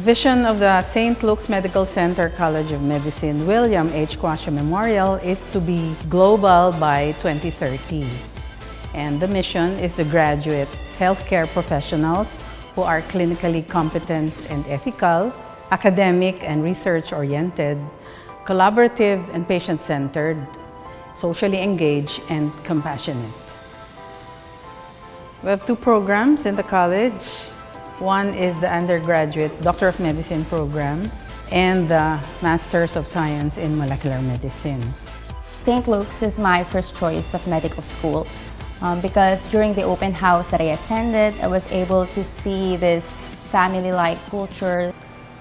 The vision of the St. Luke's Medical Center College of Medicine William H. Quasha Memorial is to be global by 2030. And the mission is to graduate healthcare professionals who are clinically competent and ethical, academic and research-oriented, collaborative and patient-centered, socially engaged, and compassionate. We have two programs in the college. One is the undergraduate Doctor of Medicine program and the Masters of Science in Molecular Medicine. St. Luke's is my first choice of medical school um, because during the open house that I attended, I was able to see this family-like culture.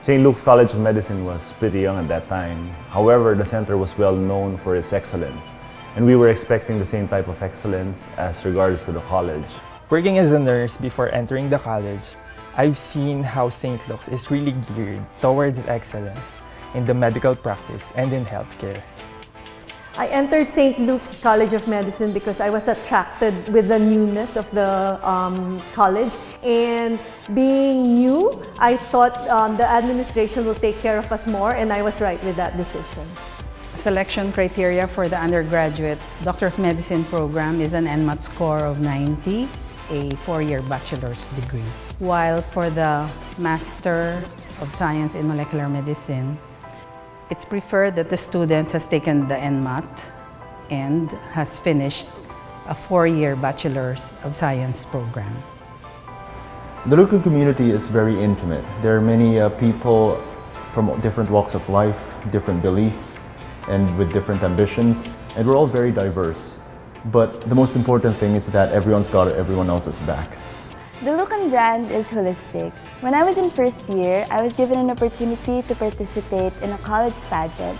St. Luke's College of Medicine was pretty young at that time. However, the center was well known for its excellence, and we were expecting the same type of excellence as regards to the college. Working as a nurse before entering the college, I've seen how St. Luke's is really geared towards excellence in the medical practice and in healthcare. I entered St. Luke's College of Medicine because I was attracted with the newness of the um, college and being new, I thought um, the administration will take care of us more and I was right with that decision. Selection criteria for the undergraduate Doctor of Medicine program is an NMAT score of 90, a four-year bachelor's degree. While for the Master of Science in Molecular Medicine, it's preferred that the student has taken the NMAT and has finished a four-year Bachelor's of Science program. The local community is very intimate. There are many uh, people from different walks of life, different beliefs, and with different ambitions, and we're all very diverse. But the most important thing is that everyone's got everyone else's back. The Lucan brand is holistic. When I was in first year, I was given an opportunity to participate in a college pageant.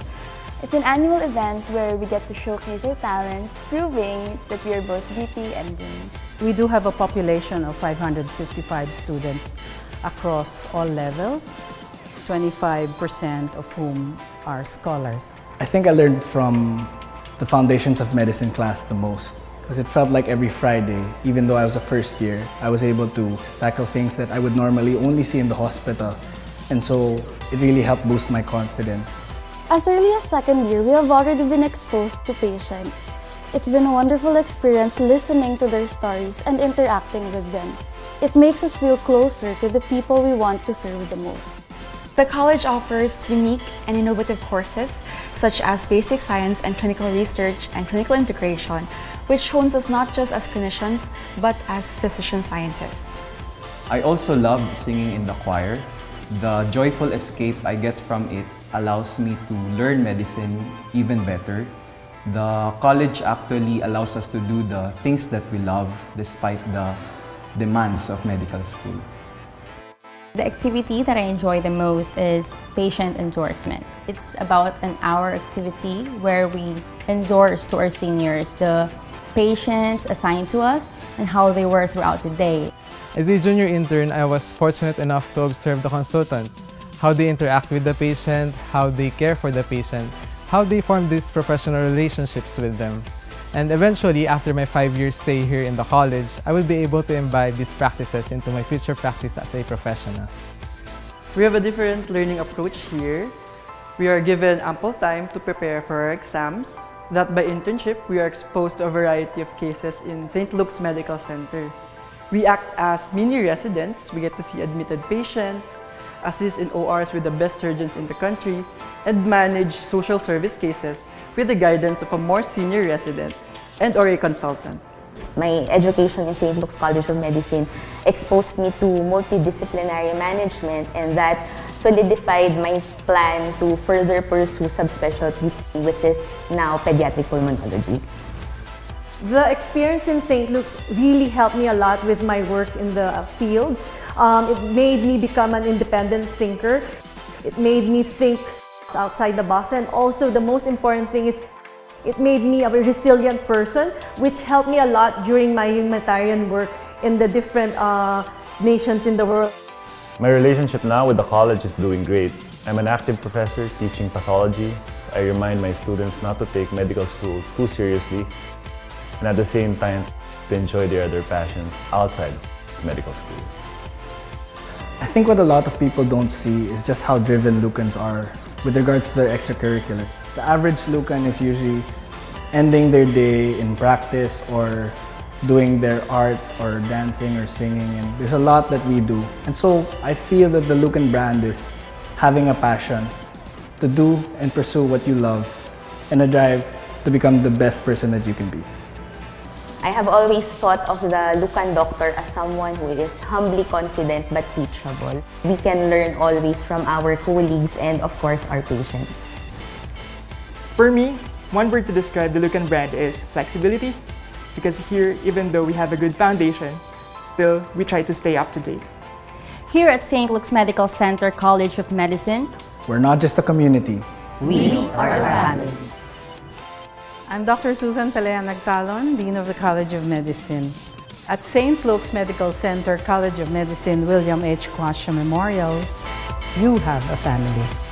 It's an annual event where we get to showcase our talents, proving that we are both beauty and brains. We do have a population of 555 students across all levels, 25% of whom are scholars. I think I learned from the Foundations of Medicine class the most because it felt like every Friday, even though I was a first year, I was able to tackle things that I would normally only see in the hospital. And so it really helped boost my confidence. As early as second year, we have already been exposed to patients. It's been a wonderful experience listening to their stories and interacting with them. It makes us feel closer to the people we want to serve the most. The college offers unique and innovative courses such as basic science and clinical research and clinical integration which hones us not just as clinicians, but as physician scientists. I also love singing in the choir. The joyful escape I get from it allows me to learn medicine even better. The college actually allows us to do the things that we love despite the demands of medical school. The activity that I enjoy the most is patient endorsement. It's about an hour activity where we endorse to our seniors the patients assigned to us and how they were throughout the day. As a junior intern, I was fortunate enough to observe the consultants, how they interact with the patient, how they care for the patient, how they form these professional relationships with them. And eventually, after my five-year stay here in the college, I will be able to imbibe these practices into my future practice as a professional. We have a different learning approach here. We are given ample time to prepare for our exams, that by internship, we are exposed to a variety of cases in St. Luke's Medical Center. We act as mini residents, we get to see admitted patients, assist in ORs with the best surgeons in the country, and manage social service cases with the guidance of a more senior resident and or a consultant. My education in St. Luke's College of Medicine exposed me to multidisciplinary management and that solidified my plan to further pursue subspecialty, which is now pediatric pulmonology. The experience in St. Luke's really helped me a lot with my work in the field. Um, it made me become an independent thinker. It made me think outside the box and also the most important thing is it made me a resilient person which helped me a lot during my humanitarian work in the different uh, nations in the world. My relationship now with the college is doing great. I'm an active professor teaching pathology. I remind my students not to take medical school too seriously and at the same time to enjoy their other passions outside medical school. I think what a lot of people don't see is just how driven Lucans are with regards to their extracurricular. The average Lucan is usually ending their day in practice or doing their art or dancing or singing and there's a lot that we do. And so I feel that the Lucan brand is having a passion to do and pursue what you love and a drive to become the best person that you can be. I have always thought of the Lucan doctor as someone who is humbly confident but teachable. We can learn always from our colleagues and of course our patients. For me, one word to describe the Lucan brand is flexibility because here, even though we have a good foundation, still we try to stay up to date. Here at St. Luke's Medical Center College of Medicine, we're not just a community. We are a family. I'm Dr. Susan Pelea Nagtalon, Dean of the College of Medicine. At St. Luke's Medical Center College of Medicine William H. Quasha Memorial, you have a family.